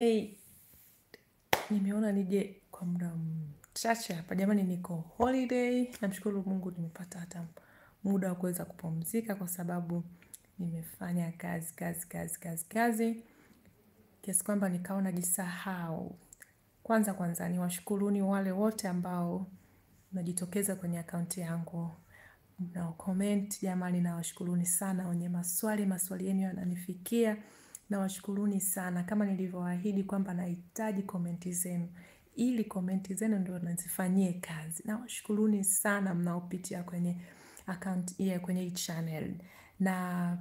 Hey, nimeona nije kwa muda mchache hapa jamani, niko holiday. Namshukuru Mungu nimepata hata muda wa kuweza kupumzika, kwa sababu nimefanya kazi kazi kazi kazi kazi kiasi kwamba nikawa najisahau. Kwanza kwanza niwashukuruni wale wote ambao mnajitokeza kwenye akaunti yangu mnao comment. Jamani, nawashukuruni sana, wenye maswali maswali yenu yananifikia nawashukuruni sana, kama nilivyoahidi kwamba nahitaji komenti zenu, ili komenti zenu ndio nazifanyie kazi. Nawashukuruni sana mnaopitia kwenye account yeah, kwenye hii channel, na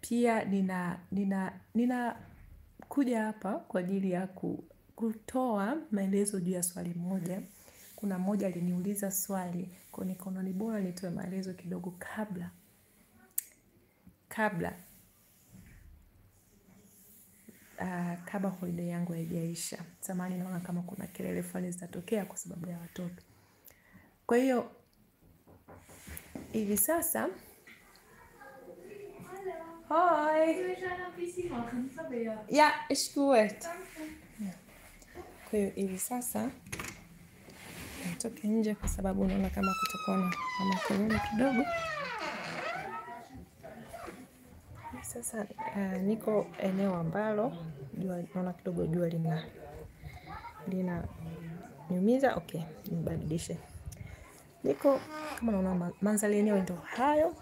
pia nina nina nina kuja hapa kwa ajili ya ku, kutoa maelezo juu ya swali moja. Kuna mmoja aliniuliza swali, kwa nikaona ni bora nitoe maelezo kidogo kabla. Kabla uh, kabla holiday yangu haijaisha. Samahani, naona kama kuna kelele fulani zitatokea kwa sababu ya watoto. Kwa hiyo hivi sasa Hi. Kwa hiyo hivi sasa nitoke nje kwa sababu naona kama kutakuwa na makelele kidogo. Sasa uh, niko eneo ambalo jua naona kidogo jua lina lina niumiza. Okay, nibadilishe. Niko kama naona ma- mandhari yenyewe ndo hayo,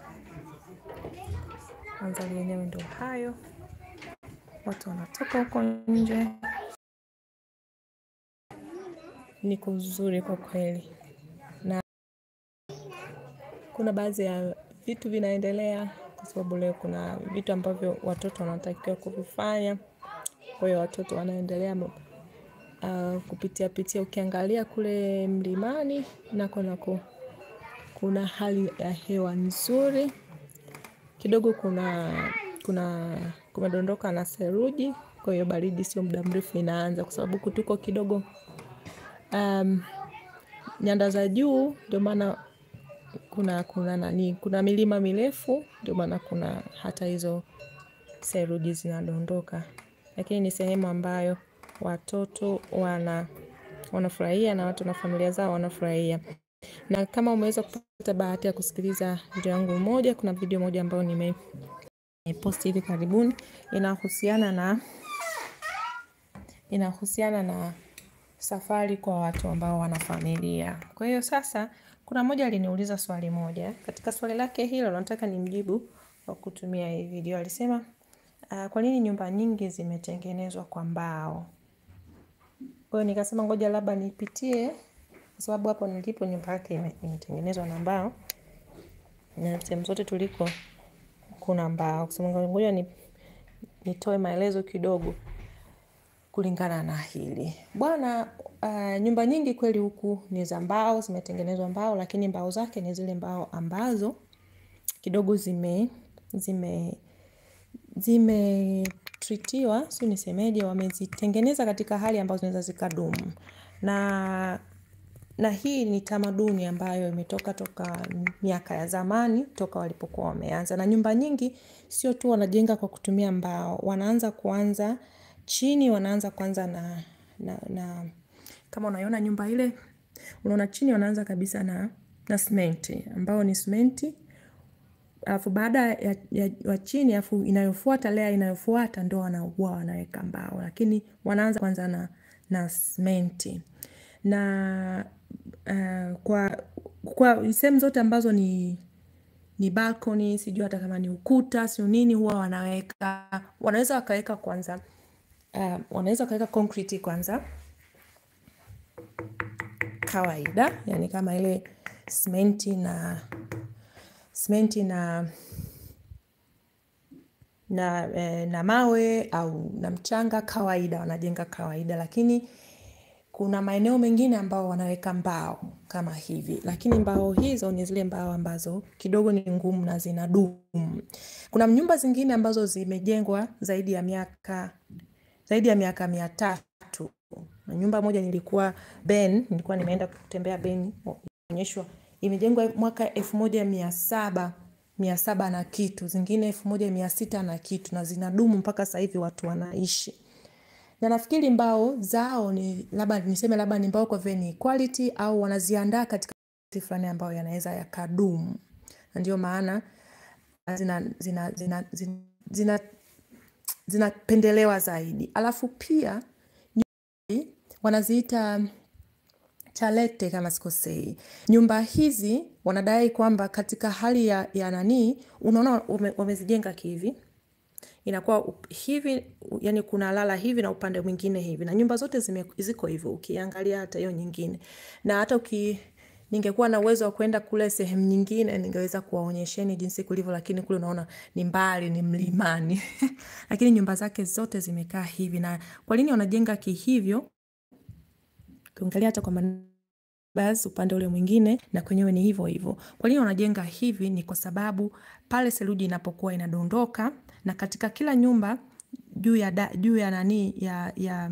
mandhari yenyewe ndio hayo, watu wanatoka huko nje. Niko uzuri kwa kweli, na kuna baadhi ya vitu vinaendelea, kwa sababu leo kuna vitu ambavyo watoto wanatakiwa kuvifanya. Kwa hiyo watoto wanaendelea uh, kupitia pitia. Ukiangalia kule mlimani nako nako kuna hali ya hewa nzuri kidogo, kuna kuna kumedondoka na seruji, kwa hiyo baridi sio muda mrefu inaanza, kwa sababu huku tuko kidogo um, nyanda za juu, ndio maana kuna kuna nani, kuna milima mirefu, ndio maana kuna hata hizo seruji zinadondoka, lakini ni sehemu ambayo watoto wana wanafurahia na watu na familia zao wanafurahia. Na kama umeweza kupata bahati ya kusikiliza video yangu moja, kuna video moja ambayo nime post hivi karibuni inahusiana na inahusiana na safari kwa watu ambao wana familia. Kwa hiyo sasa, kuna mmoja aliniuliza swali moja. Katika swali lake hilo, nataka nimjibu kwa kutumia hii video. Alisema, uh, kwa nini nyumba nyingi zimetengenezwa kwa mbao? Kwa hiyo nikasema ngoja labda nipitie, kwa sababu hapo nilipo nyumba yake imetengenezwa na mbao, na sehemu zote tuliko kuna mbao. Kusema ngoja ni, nitoe maelezo kidogo kulingana na hili bwana. Uh, nyumba nyingi kweli huku ni za mbao, zimetengenezwa mbao, lakini mbao zake ni zile mbao ambazo kidogo zime zime zimetritiwa, si nisemeje, wamezitengeneza katika hali ambazo zinaweza zikadumu na na hii ni tamaduni ambayo imetoka toka miaka ya zamani, toka walipokuwa wameanza. Na nyumba nyingi sio tu wanajenga kwa kutumia mbao, wanaanza kuanza chini, wanaanza kwanza na, na, na kama unaiona nyumba ile, unaona chini wanaanza kabisa na, na simenti ambao ni simenti alafu baada ya, ya, ya chini alafu inayofuata lea inayofuata ndo wanaua wanaweka mbao, lakini wanaanza kwanza na, na simenti na uh, kwa kwa sehemu zote ambazo ni ni balcony, sijui hata kama ni ukuta sio nini, huwa wanaweka. Wanaweza wakaweka kwanza uh, wanaweza wakaweka concrete kwanza kawaida, yani kama ile simenti na simenti na na, e, na mawe au na mchanga kawaida, wanajenga kawaida, lakini kuna maeneo mengine ambao wanaweka mbao kama hivi, lakini mbao hizo ni zile mbao ambazo kidogo ni ngumu na zinadumu. Kuna nyumba zingine ambazo zimejengwa zaidi ya miaka zaidi ya miaka mia tatu. Na nyumba moja nilikuwa Ben, nilikuwa nimeenda kutembea Ben, onyeshwa imejengwa mwaka elfu moja mia saba mia saba na kitu, zingine elfu moja mia sita na kitu, na zinadumu mpaka sasa hivi watu wanaishi. Na nafikiri mbao zao ni labda niseme labda ni mbao kwa vile ni quality au wanaziandaa katika fulani ambayo yanaweza yakadumu. Na ndio maana zina zina zina zina, zina zinapendelewa zaidi. Alafu pia wanaziita chalete kama sikosei. Nyumba hizi wanadai kwamba katika hali ya, ya nanii unaona wamezijenga wamezijenga kihivi. Inakuwa hivi yani kuna lala hivi na upande mwingine hivi. Na nyumba zote zime, ziko hivyo ukiangalia hata hiyo nyingine. Na hata uki ningekuwa na uwezo wa kwenda kule sehemu nyingine ningeweza kuwaonyesheni jinsi kulivyo lakini kule unaona ni mbali ni mlimani. Lakini nyumba zake zote zimekaa hivi. Na kwa nini wanajenga kihivyo ukiangalia hata kwa basi upande ule mwingine na kwenyewe ni hivyo hivyo. Kwa nini wanajenga hivi? Ni kwa sababu pale seluji inapokuwa inadondoka na katika kila nyumba juu ya da, juu ya nani ya ya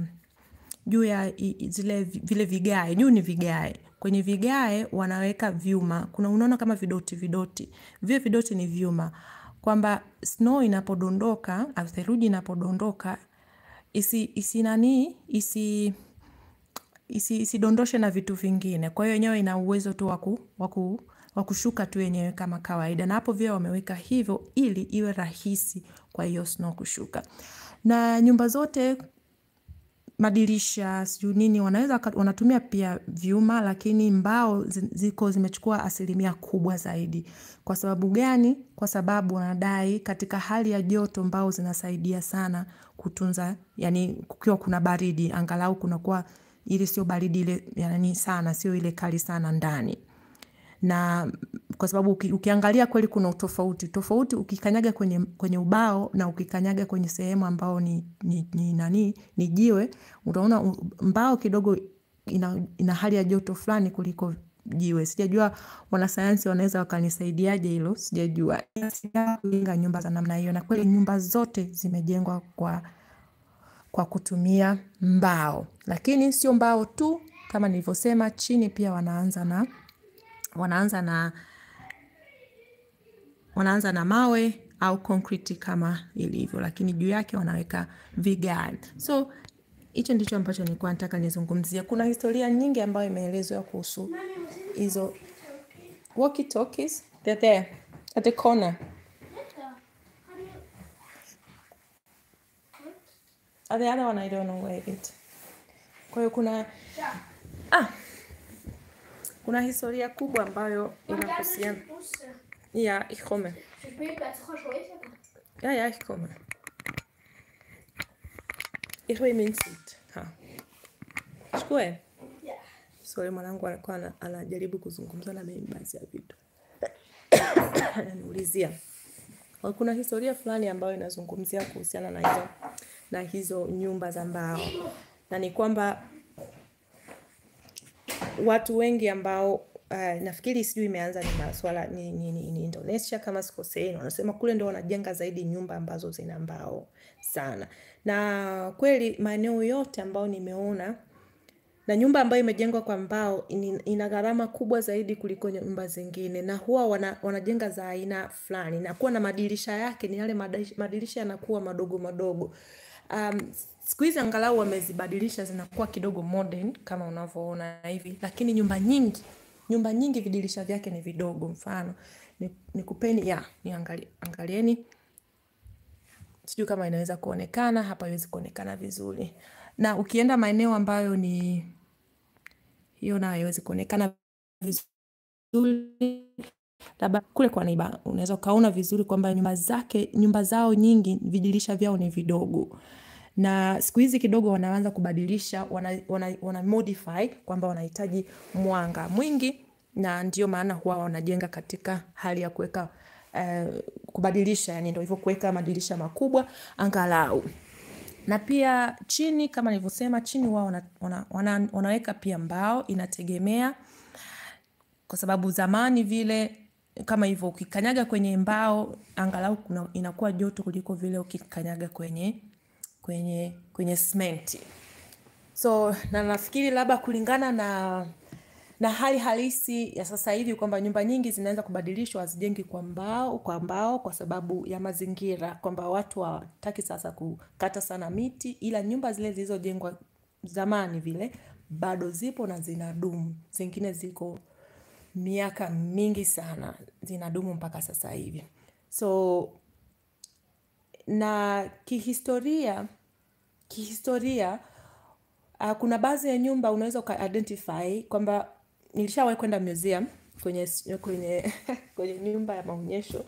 juu ya i, zile vile vigae, juu ni vigae. Kwenye vigae wanaweka vyuma. Kuna unaona kama vidoti vidoti. Vile vidoti ni vyuma. Kwamba snow inapodondoka au theluji inapodondoka isi isi nani isi isidondoshe isi na vitu vingine. Kwa hiyo yenyewe ina uwezo tu waku, waku, wakushuka tu yenyewe kama kawaida, na hapo vile wameweka hivyo ili iwe rahisi kwa hiyo snow kushuka. Na nyumba zote madirisha sijui nini wanaweza wanatumia pia vyuma, lakini mbao ziko zimechukua asilimia kubwa zaidi. Kwa sababu gani? Kwa sababu wanadai katika hali ya joto mbao zinasaidia sana kutunza, yani kukiwa kuna baridi, angalau kunakuwa ili sio baridi ile yani sana, sio ile kali sana ndani. Na kwa sababu uki, ukiangalia kweli kuna utofauti. Tofauti ukikanyaga kwenye, kwenye ubao na ukikanyaga kwenye sehemu ambao ni, ni, ni nani ni jiwe, utaona mbao kidogo ina, ina hali ya joto fulani kuliko jiwe. Sijajua wanasayansi wanaweza wakanisaidiaje hilo, sijajua. Nyumba za namna hiyo, na kweli nyumba zote zimejengwa kwa kwa kutumia mbao, lakini sio mbao tu, kama nilivyosema, chini pia wanaanza na wanaanza na wanaanza na mawe au konkriti kama ilivyo, lakini juu yake wanaweka vigae. So hicho ndicho ambacho nilikuwa nataka nizungumzie. Kuna historia nyingi ambayo imeelezwa kuhusu hizo walkie talkies. They're there at the corner. Uh, the other one I don't know where it. Kwa hiyo kuna ah, kuna historia kubwa ambayo inahusiana ya ich komme. ya ikome Ja, ja, ich komme. Ich will. Ha. Yeah. Sorry, mwanangu alikuwa anajaribu kuzungumza na mimi baadhi ya vitu. Ananiulizia. Kuna historia fulani ambayo inazungumzia kuhusiana na hizo na hizo nyumba za mbao. Na ni kwamba watu wengi ambao uh, nafikiri sijui imeanza ni maswala ni, ni, ni, ni Indonesia kama sikosei, wanasema kule ndo wanajenga zaidi nyumba ambazo zina mbao sana, na kweli maeneo yote ambayo nimeona na nyumba ambayo imejengwa kwa mbao ina gharama kubwa zaidi kuliko nyumba zingine, na huwa wana, wanajenga za aina fulani na kuwa na madirisha yake, ni yale madirisha yanakuwa madogo madogo. Um, siku hizi angalau wamezibadilisha zinakuwa kidogo modern kama unavyoona hivi, lakini nyumba nyingi nyumba nyingi vidirisha vyake ni vidogo. Mfano. Nikupeni ni, ya ni niangalie, angalieni. Sijui kama inaweza kuonekana hapa, iwezi kuonekana vizuri, na ukienda maeneo ambayo ni hiyo nayo haiwezi kuonekana vizuri, labda kule kwa neiba unaweza ukaona vizuri kwamba nyumba zake nyumba zao nyingi vidirisha vyao ni vidogo, na siku hizi kidogo wanaanza kubadilisha, wana, wana, kwamba wanahitaji mwanga mwingi, na ndio maana huwa wanajenga katika hali ya kuweka uh, kubadilisha, yani ndio hivyo kuweka madirisha makubwa angalau. Na pia chini kama nilivyosema, chini wao wana, wana, wana, wanaweka pia mbao, inategemea kwa sababu zamani vile kama hivyo ukikanyaga kwenye mbao angalau kuna, inakuwa joto kuliko vile ukikanyaga kwenye kwenye kwenye simenti. So na nafikiri labda kulingana na na hali halisi ya sasa hivi kwamba nyumba nyingi zinaanza kubadilishwa hazijengi kwa mbao kwa mbao kwa sababu ya mazingira kwamba watu hawataki sasa kukata sana miti ila nyumba zile zilizojengwa zamani vile bado zipo na zinadumu zingine ziko miaka mingi sana zinadumu mpaka sasa hivi. So na kihistoria kihistoria uh, kuna baadhi ya nyumba unaweza ukaidentify kwamba nilishawahi kwenda museum kwenye kwenye kwenye nyumba ya maonyesho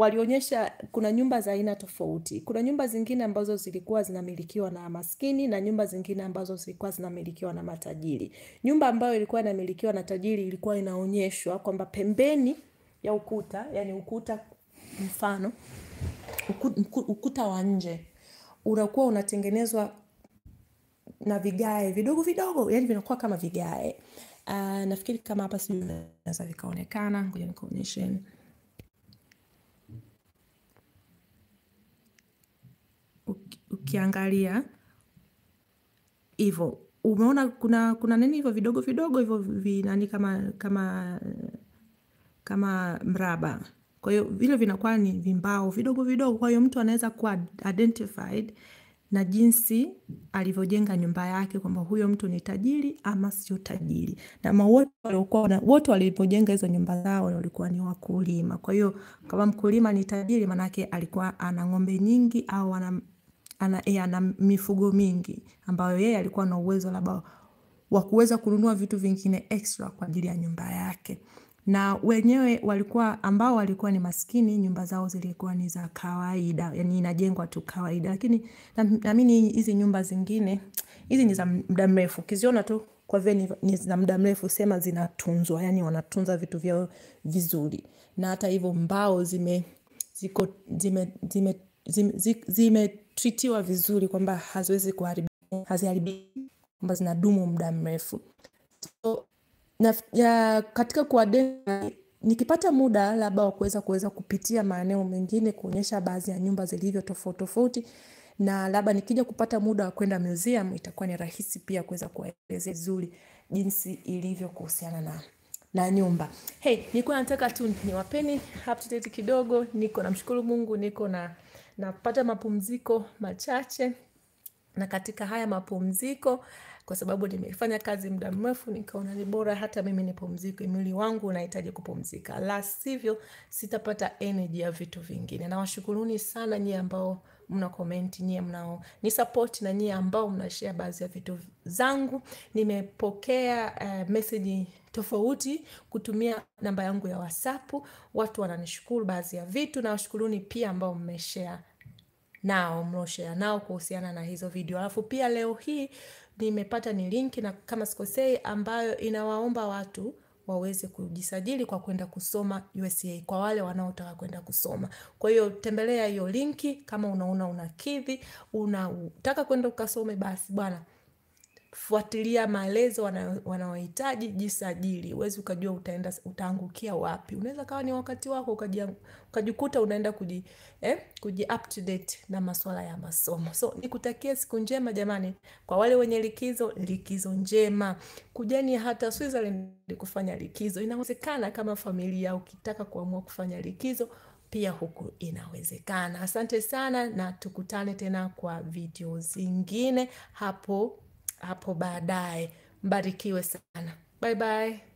walionyesha kuna nyumba za aina tofauti. Kuna nyumba zingine ambazo zilikuwa zinamilikiwa na maskini na nyumba zingine ambazo zilikuwa zinamilikiwa na matajiri. Nyumba ambayo ilikuwa inamilikiwa na tajiri ilikuwa inaonyeshwa kwamba pembeni ya ukuta yani ukuta mfano uku- uku- ukuta wa nje unakuwa unatengenezwa na vigae vidogo vidogo yani vinakuwa kama vigae. Uh, nafikiri kama hapa sijui naweza vikaonekana ngoja nikuonyesheni Uki- ukiangalia hivyo umeona kuna kuna nini hivyo vidogo vidogo hivyo vinani kama kama kama mraba. Kwa hiyo vile vinakuwa ni vimbao vidogo vidogo. Kwa hiyo mtu anaweza kuwa identified na jinsi alivyojenga nyumba yake kwamba huyo mtu ni tajiri ama sio tajiri. Na wote waliokuwa wote walivyojenga hizo nyumba zao walikuwa ni wakulima. Kwa hiyo kama mkulima ni tajiri maanake alikuwa ana ng'ombe nyingi au ana, ana, e, ana mifugo mingi ambayo yeye alikuwa na uwezo labda wa kuweza kununua vitu vingine extra kwa ajili ya nyumba yake. Na wenyewe walikuwa ambao walikuwa ni maskini nyumba zao zilikuwa ni za kawaida yani inajengwa tu kawaida. Lakini naamini na- hizi nyumba zingine hizi ni za muda mrefu. Ukiziona tu kwa vile ni, ni za muda mrefu sema zinatunzwa yani wanatunza vitu vyao vizuri. Na hata hivyo mbao zime ziko zime zime zime, zi- zimetritiwa vizuri kwamba haziwezi haziharibiki kwamba zinadumu muda mrefu. So, na, ya, katika kuwadenga nikipata muda labda wa kuweza kuweza kupitia maeneo mengine kuonyesha baadhi ya nyumba zilivyo tofauti tofauti na labda nikija kupata muda wa kwenda museum itakuwa ni rahisi pia kuweza kuwaelezea vizuri jinsi ilivyo kuhusiana na na nyumba. Hey nilikuwa nataka tu niwapeni update kidogo niko namshukuru mungu niko na napata mapumziko machache. Na katika haya mapumziko kwa sababu nimefanya kazi muda mrefu nikaona ni bora hata mimi nipumzike mwili wangu unahitaji kupumzika. La sivyo sitapata energy ya vitu vingine. Nawashukuruni sana nyie ambao mna komenti nyie mnao ni support na nyie ambao mnashare baadhi ya vitu zangu. Nimepokea uh, meseji tofauti kutumia namba yangu ya whatsapp. Watu wananishukuru baadhi ya vitu na washukuruni pia ambao mmeshare nao mloshea nao kuhusiana na hizo video. Alafu pia leo hii nimepata ni linki na kama sikosei ambayo inawaomba watu waweze kujisajili kwa kwenda kusoma usa kwa wale wanaotaka kwenda kusoma. Kwa hiyo tembelea hiyo linki kama unaona unakidhi unataka kwenda ukasome basi bwana fuatilia maelezo wana- wanaohitaji jisajili. Huwezi ukajua utaenda utaangukia wapi. Unaweza kawa ni wakati wako ukajikuta unaenda kuji, eh, kuji na masuala ya masomo. So nikutakia siku njema jamani kwa wale wenye likizo likizo njema. Kujani hata switzerland kufanya likizo. Inawezekana kama familia ukitaka kuamua kufanya likizo pia huku inawezekana. Asante sana na tukutane tena kwa video zingine hapo hapo baadaye. Mbarikiwe sana. Bye bye